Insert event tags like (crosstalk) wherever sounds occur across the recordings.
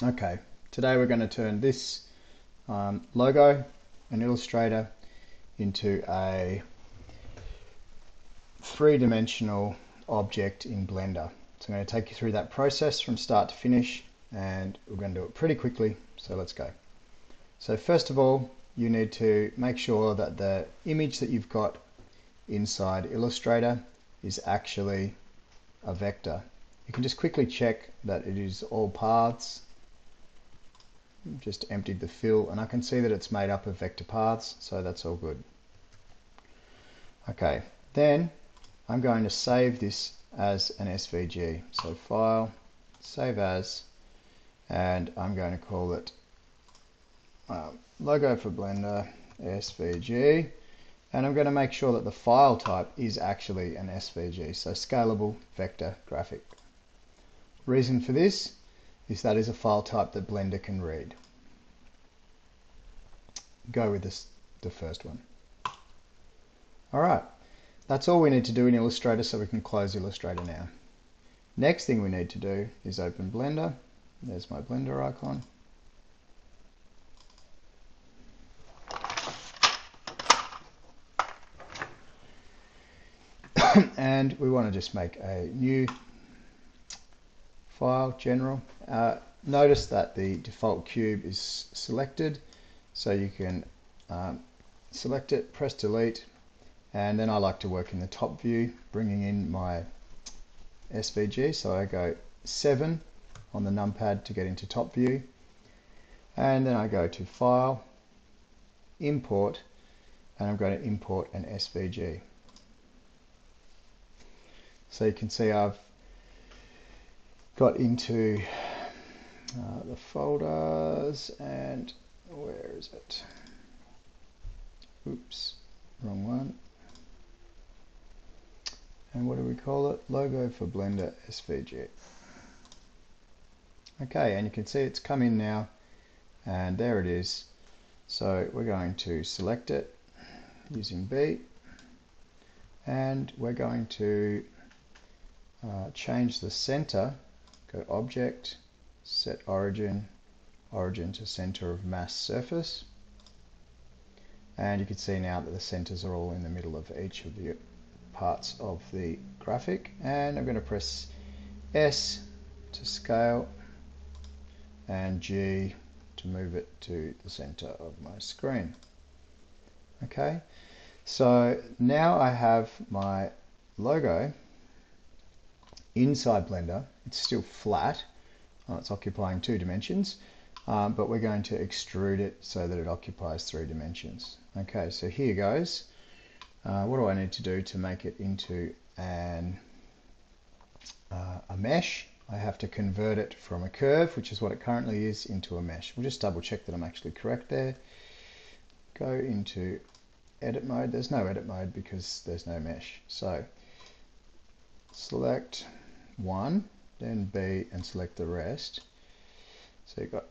Okay, today we're going to turn this um, logo in Illustrator into a three-dimensional object in Blender. So I'm going to take you through that process from start to finish and we're going to do it pretty quickly, so let's go. So first of all, you need to make sure that the image that you've got inside Illustrator is actually a vector. You can just quickly check that it is all paths. Just emptied the fill and I can see that it's made up of vector paths, so that's all good. Okay, then I'm going to save this as an SVG. So file, save as, and I'm going to call it um, logo for Blender SVG and I'm going to make sure that the file type is actually an SVG, so scalable vector graphic. Reason for this is that is a file type that Blender can read. Go with this, the first one. Alright, that's all we need to do in Illustrator so we can close Illustrator now. Next thing we need to do is open Blender. There's my Blender icon. (coughs) and we want to just make a new file, general. Uh, notice that the default cube is selected, so you can um, select it, press delete, and then I like to work in the top view, bringing in my SVG. So I go 7 on the numpad to get into top view, and then I go to File, Import, and I'm going to import an SVG. So you can see I've got into uh, the folders and where is it? Oops, wrong one. And what do we call it? Logo for Blender SVG. Okay, and you can see it's come in now and there it is. So we're going to select it using B and we're going to uh, change the center, go object, set origin, origin to center of mass surface. And you can see now that the centers are all in the middle of each of the parts of the graphic. And I'm going to press S to scale and G to move it to the center of my screen. Okay, so now I have my logo inside Blender. It's still flat. Uh, it's occupying two dimensions, um, but we're going to extrude it so that it occupies three dimensions. Okay, so here goes. Uh, what do I need to do to make it into an uh, a mesh? I have to convert it from a curve, which is what it currently is, into a mesh. We'll just double check that I'm actually correct there. Go into edit mode. There's no edit mode because there's no mesh. So select one, then B, and select the rest. So you've got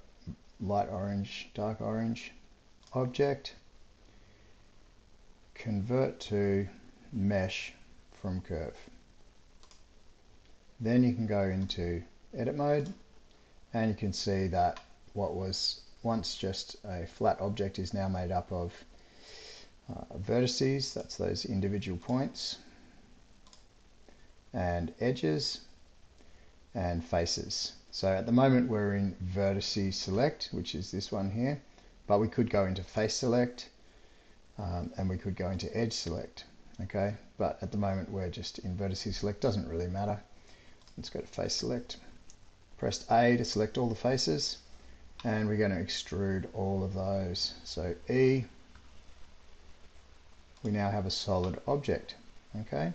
light orange, dark orange, object, convert to mesh from curve. Then you can go into edit mode and you can see that what was once just a flat object is now made up of uh, vertices, that's those individual points, and edges, and faces. So at the moment we're in vertices select, which is this one here, but we could go into face select um, and we could go into edge select. Okay, but at the moment we're just in vertices select, doesn't really matter. Let's go to face select. Pressed A to select all the faces and we're going to extrude all of those. So E, we now have a solid object. Okay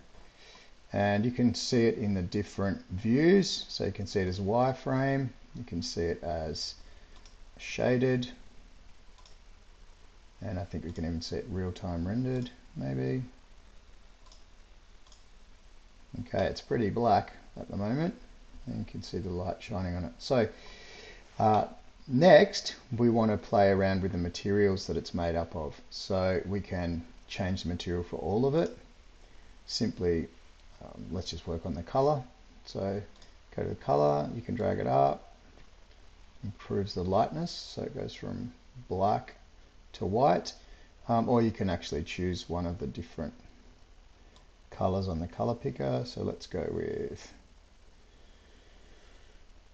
and you can see it in the different views. So you can see it as wireframe. You can see it as shaded. And I think we can even see it real-time rendered maybe. Okay it's pretty black at the moment. And you can see the light shining on it. So uh, next we want to play around with the materials that it's made up of. So we can change the material for all of it. Simply um, let's just work on the color. So go to the color, you can drag it up, improves the lightness, so it goes from black to white, um, or you can actually choose one of the different colors on the color picker. So let's go with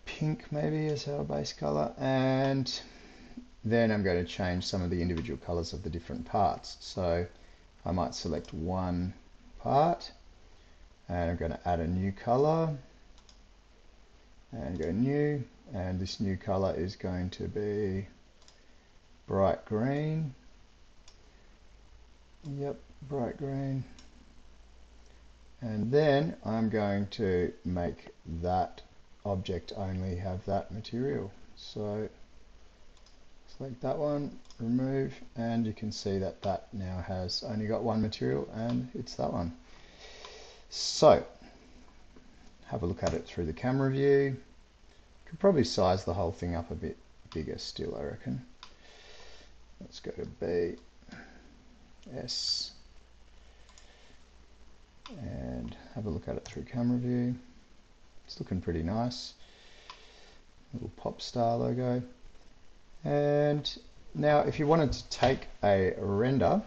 pink maybe as our base color, and then I'm going to change some of the individual colors of the different parts. So I might select one part, and I'm going to add a new color, and go new, and this new color is going to be bright green. Yep, bright green. And then I'm going to make that object only have that material. So select that one, remove, and you can see that that now has only got one material and it's that one. So have a look at it through the camera view. Could probably size the whole thing up a bit bigger still, I reckon. Let's go to B, S, and have a look at it through camera view. It's looking pretty nice. Little pop star logo. And now if you wanted to take a render